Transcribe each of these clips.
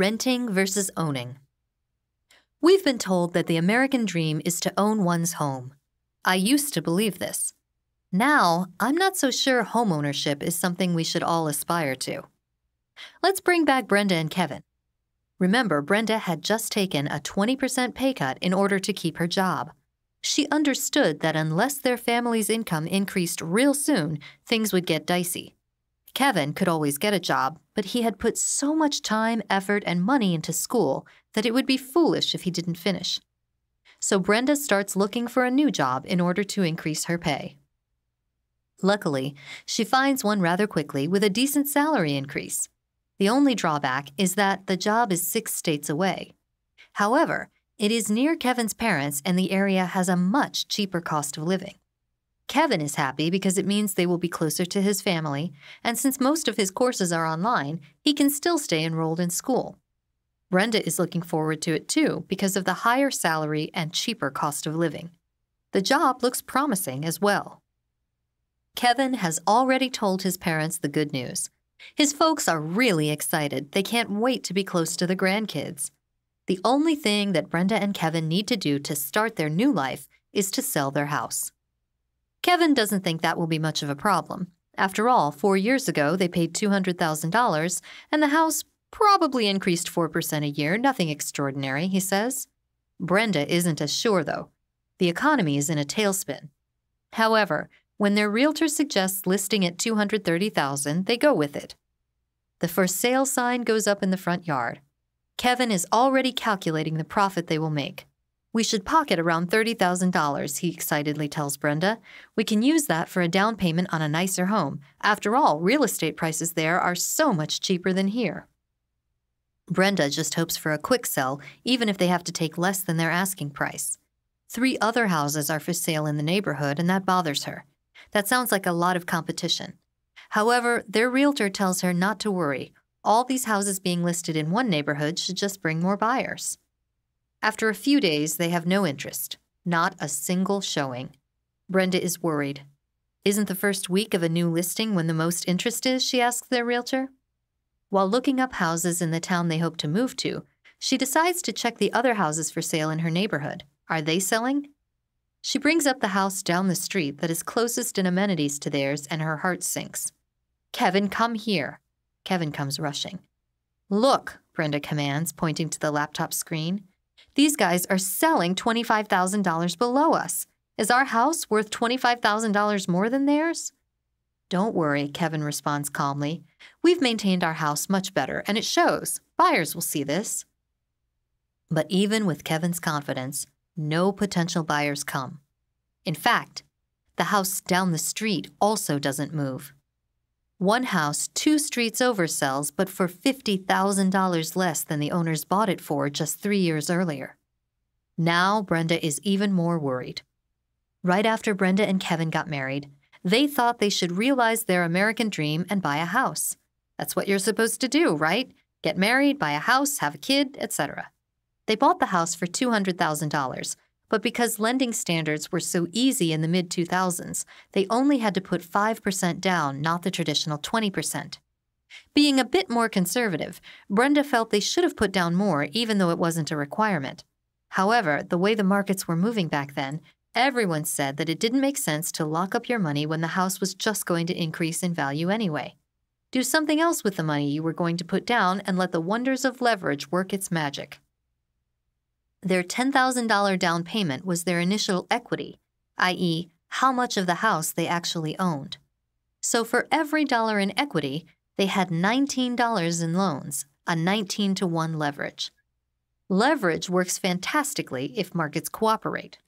Renting versus owning. We've been told that the American dream is to own one's home. I used to believe this. Now, I'm not so sure homeownership is something we should all aspire to. Let's bring back Brenda and Kevin. Remember, Brenda had just taken a 20% pay cut in order to keep her job. She understood that unless their family's income increased real soon, things would get dicey. Kevin could always get a job, but he had put so much time, effort, and money into school that it would be foolish if he didn't finish. So Brenda starts looking for a new job in order to increase her pay. Luckily, she finds one rather quickly with a decent salary increase. The only drawback is that the job is six states away. However, it is near Kevin's parents and the area has a much cheaper cost of living. Kevin is happy because it means they will be closer to his family, and since most of his courses are online, he can still stay enrolled in school. Brenda is looking forward to it too because of the higher salary and cheaper cost of living. The job looks promising as well. Kevin has already told his parents the good news. His folks are really excited. They can't wait to be close to the grandkids. The only thing that Brenda and Kevin need to do to start their new life is to sell their house. Kevin doesn't think that will be much of a problem. After all, four years ago, they paid $200,000, and the house probably increased 4% a year, nothing extraordinary, he says. Brenda isn't as sure, though. The economy is in a tailspin. However, when their realtor suggests listing at 230,000, they go with it. The for sale sign goes up in the front yard. Kevin is already calculating the profit they will make. We should pocket around $30,000, he excitedly tells Brenda. We can use that for a down payment on a nicer home. After all, real estate prices there are so much cheaper than here. Brenda just hopes for a quick sell, even if they have to take less than their asking price. Three other houses are for sale in the neighborhood, and that bothers her. That sounds like a lot of competition. However, their realtor tells her not to worry. All these houses being listed in one neighborhood should just bring more buyers. After a few days, they have no interest, not a single showing. Brenda is worried. Isn't the first week of a new listing when the most interest is? she asks their realtor. While looking up houses in the town they hope to move to, she decides to check the other houses for sale in her neighborhood. Are they selling? She brings up the house down the street that is closest in amenities to theirs, and her heart sinks. Kevin, come here. Kevin comes rushing. Look, Brenda commands, pointing to the laptop screen. These guys are selling $25,000 below us. Is our house worth $25,000 more than theirs? Don't worry, Kevin responds calmly. We've maintained our house much better, and it shows. Buyers will see this. But even with Kevin's confidence, no potential buyers come. In fact, the house down the street also doesn't move. One house two streets over sells, but for $50,000 less than the owners bought it for just three years earlier. Now Brenda is even more worried. Right after Brenda and Kevin got married, they thought they should realize their American dream and buy a house. That's what you're supposed to do, right? Get married, buy a house, have a kid, etc. They bought the house for $200,000, but because lending standards were so easy in the mid 2000s, they only had to put 5% down, not the traditional 20%. Being a bit more conservative, Brenda felt they should have put down more, even though it wasn't a requirement. However, the way the markets were moving back then, everyone said that it didn't make sense to lock up your money when the house was just going to increase in value anyway. Do something else with the money you were going to put down and let the wonders of leverage work its magic. Their $10,000 down payment was their initial equity, i.e., how much of the house they actually owned. So for every dollar in equity, they had $19 in loans, a 19 to 1 leverage. Leverage works fantastically if markets cooperate.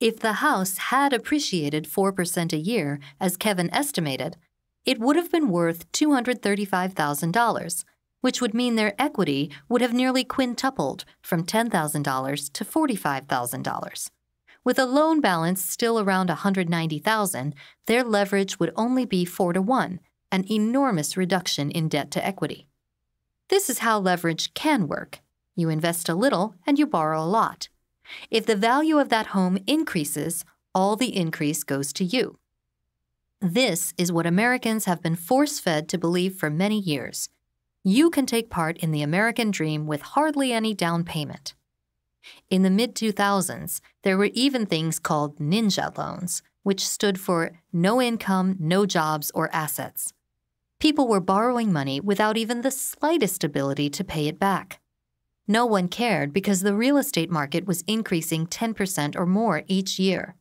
If the house had appreciated 4% a year, as Kevin estimated, it would have been worth $235,000, which would mean their equity would have nearly quintupled from $10,000 to $45,000. With a loan balance still around 190,000, their leverage would only be 4 to 1, an enormous reduction in debt to equity. This is how leverage can work. You invest a little and you borrow a lot. If the value of that home increases, all the increase goes to you. This is what Americans have been force fed to believe for many years. You can take part in the American dream with hardly any down payment. In the mid 2000s, there were even things called ninja loans, which stood for no income, no jobs, or assets. People were borrowing money without even the slightest ability to pay it back. No one cared because the real estate market was increasing 10% or more each year.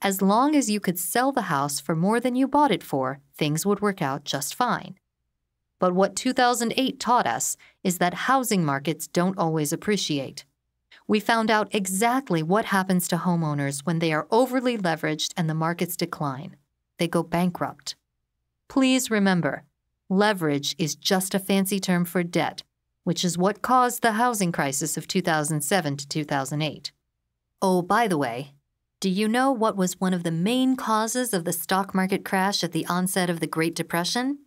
As long as you could sell the house for more than you bought it for, things would work out just fine. But what 2008 taught us is that housing markets don't always appreciate we found out exactly what happens to homeowners when they are overly leveraged and the markets decline. They go bankrupt. Please remember, leverage is just a fancy term for debt, which is what caused the housing crisis of 2007 to 2008. Oh, by the way, do you know what was one of the main causes of the stock market crash at the onset of the Great Depression?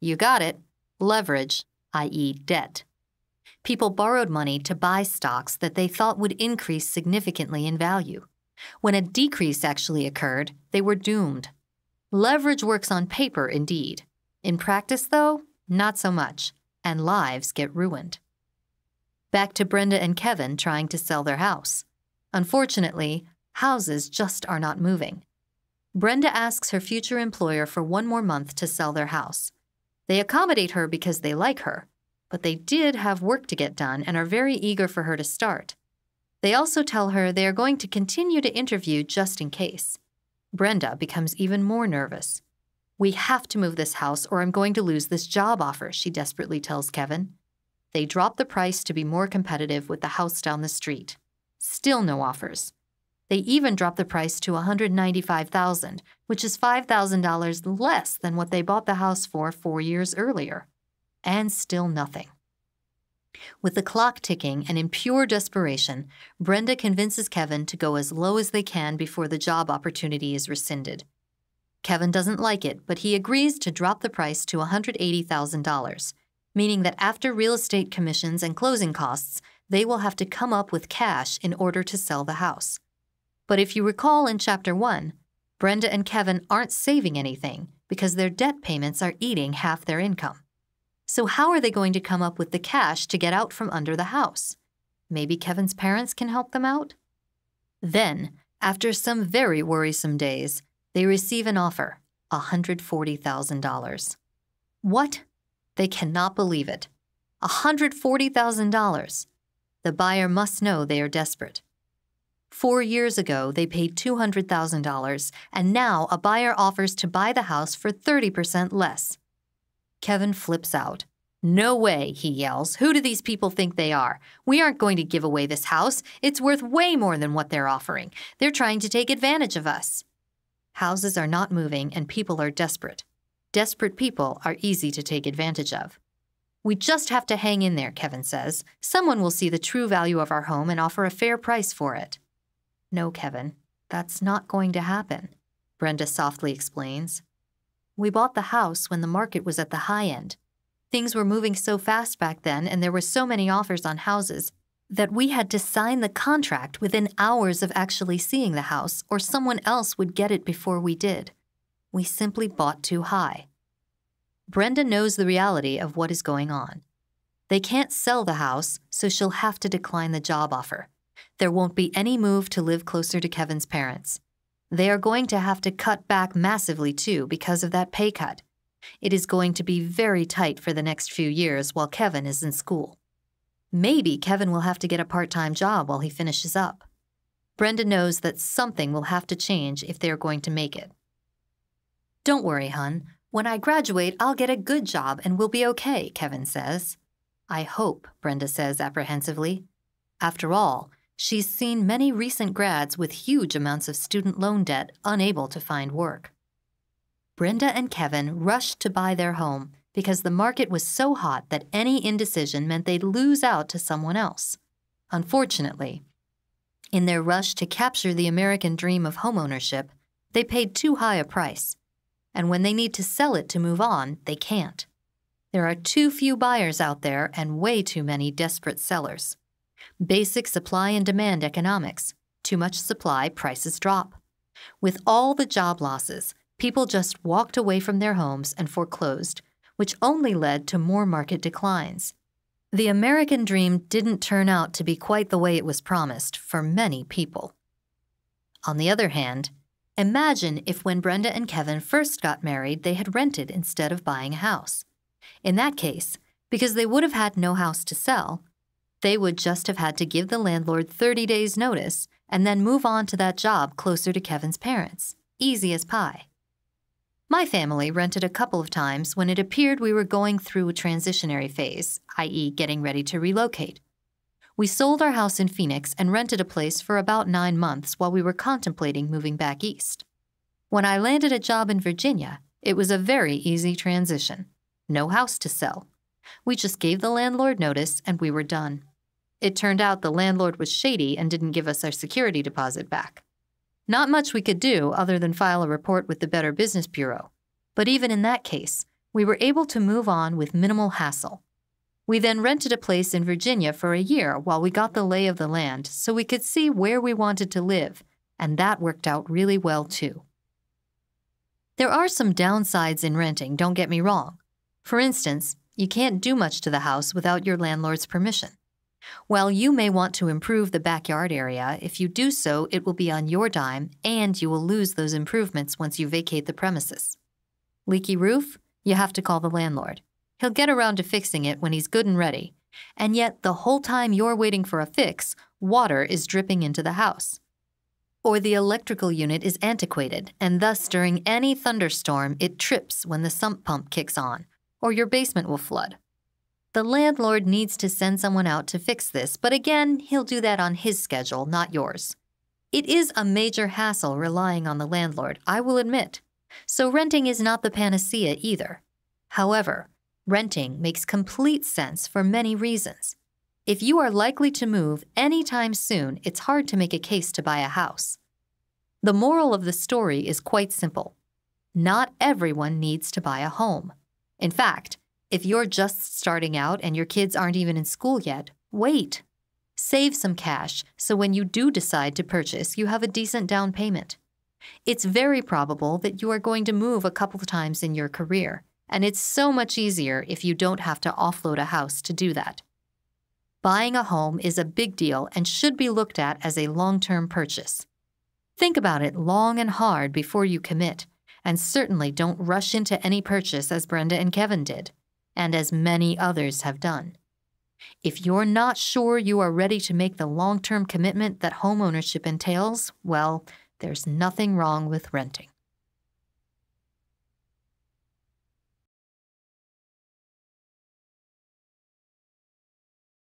You got it leverage, i.e., debt people borrowed money to buy stocks that they thought would increase significantly in value. When a decrease actually occurred, they were doomed. Leverage works on paper, indeed. In practice, though, not so much, and lives get ruined. Back to Brenda and Kevin trying to sell their house. Unfortunately, houses just are not moving. Brenda asks her future employer for one more month to sell their house. They accommodate her because they like her, but they did have work to get done and are very eager for her to start. They also tell her they are going to continue to interview just in case. Brenda becomes even more nervous. We have to move this house or I'm going to lose this job offer, she desperately tells Kevin. They drop the price to be more competitive with the house down the street. Still no offers. They even drop the price to 195,000, which is $5,000 less than what they bought the house for 4 years earlier and still nothing. With the clock ticking and in pure desperation, Brenda convinces Kevin to go as low as they can before the job opportunity is rescinded. Kevin doesn't like it, but he agrees to drop the price to $180,000, meaning that after real estate commissions and closing costs, they will have to come up with cash in order to sell the house. But if you recall in Chapter 1, Brenda and Kevin aren't saving anything because their debt payments are eating half their income. So, how are they going to come up with the cash to get out from under the house? Maybe Kevin's parents can help them out? Then, after some very worrisome days, they receive an offer $140,000. What? They cannot believe it. $140,000. The buyer must know they are desperate. Four years ago, they paid $200,000, and now a buyer offers to buy the house for 30% less. Kevin flips out. No way, he yells. Who do these people think they are? We aren't going to give away this house. It's worth way more than what they're offering. They're trying to take advantage of us. Houses are not moving and people are desperate. Desperate people are easy to take advantage of. We just have to hang in there, Kevin says. Someone will see the true value of our home and offer a fair price for it. No, Kevin, that's not going to happen, Brenda softly explains. We bought the house when the market was at the high end. Things were moving so fast back then, and there were so many offers on houses, that we had to sign the contract within hours of actually seeing the house, or someone else would get it before we did. We simply bought too high. Brenda knows the reality of what is going on. They can't sell the house, so she'll have to decline the job offer. There won't be any move to live closer to Kevin's parents. They are going to have to cut back massively too because of that pay cut. It is going to be very tight for the next few years while Kevin is in school. Maybe Kevin will have to get a part time job while he finishes up. Brenda knows that something will have to change if they are going to make it. Don't worry, hun. When I graduate, I'll get a good job and we'll be okay, Kevin says. I hope, Brenda says apprehensively. After all, She's seen many recent grads with huge amounts of student loan debt unable to find work. Brenda and Kevin rushed to buy their home because the market was so hot that any indecision meant they'd lose out to someone else. Unfortunately, in their rush to capture the American dream of homeownership, they paid too high a price. And when they need to sell it to move on, they can't. There are too few buyers out there and way too many desperate sellers. Basic supply and demand economics. Too much supply, prices drop. With all the job losses, people just walked away from their homes and foreclosed, which only led to more market declines. The American dream didn't turn out to be quite the way it was promised for many people. On the other hand, imagine if when Brenda and Kevin first got married, they had rented instead of buying a house. In that case, because they would have had no house to sell, they would just have had to give the landlord 30 days' notice and then move on to that job closer to Kevin's parents. Easy as pie. My family rented a couple of times when it appeared we were going through a transitionary phase, i.e., getting ready to relocate. We sold our house in Phoenix and rented a place for about nine months while we were contemplating moving back east. When I landed a job in Virginia, it was a very easy transition. No house to sell. We just gave the landlord notice and we were done. It turned out the landlord was shady and didn't give us our security deposit back. Not much we could do other than file a report with the Better Business Bureau. But even in that case, we were able to move on with minimal hassle. We then rented a place in Virginia for a year while we got the lay of the land so we could see where we wanted to live, and that worked out really well too. There are some downsides in renting, don't get me wrong. For instance, you can't do much to the house without your landlord's permission. While you may want to improve the backyard area, if you do so, it will be on your dime and you will lose those improvements once you vacate the premises. Leaky roof? You have to call the landlord. He'll get around to fixing it when he's good and ready. And yet, the whole time you're waiting for a fix, water is dripping into the house. Or the electrical unit is antiquated, and thus during any thunderstorm, it trips when the sump pump kicks on, or your basement will flood. The landlord needs to send someone out to fix this, but again, he'll do that on his schedule, not yours. It is a major hassle relying on the landlord, I will admit. So renting is not the panacea either. However, renting makes complete sense for many reasons. If you are likely to move anytime soon, it's hard to make a case to buy a house. The moral of the story is quite simple. Not everyone needs to buy a home. In fact, if you're just starting out and your kids aren't even in school yet, wait. Save some cash so when you do decide to purchase, you have a decent down payment. It's very probable that you are going to move a couple of times in your career, and it's so much easier if you don't have to offload a house to do that. Buying a home is a big deal and should be looked at as a long term purchase. Think about it long and hard before you commit, and certainly don't rush into any purchase as Brenda and Kevin did and as many others have done. If you're not sure you are ready to make the long term commitment that homeownership entails, well, there's nothing wrong with renting.